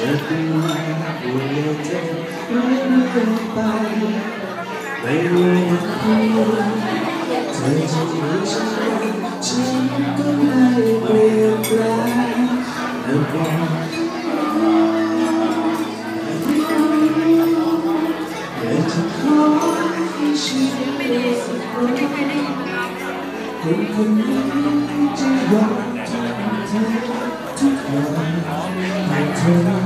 จะเป็นวันหัวใจเธอรู้เกินไปไม่รู้ว่าเธอจะรู้ฉันฉันก็ไม่เปลี่ยนแปลงแต่บอกเธอจะขอให้ฉันไม่รู้คนคนนี้จะรักเธอทุกวันให้เธอ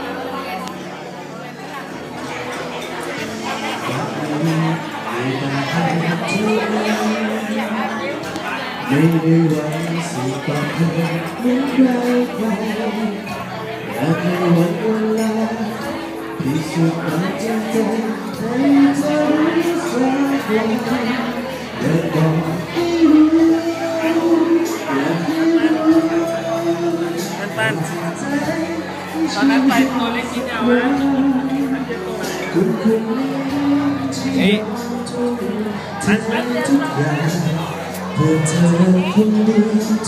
Maybe once upon a rainbow Everyone will laugh Peace of mind and day Later is over Let go Tao đang bày tôi lên như nào á นี่ฉันนั้นทุกอย่างเพื่อเธอคนเดียว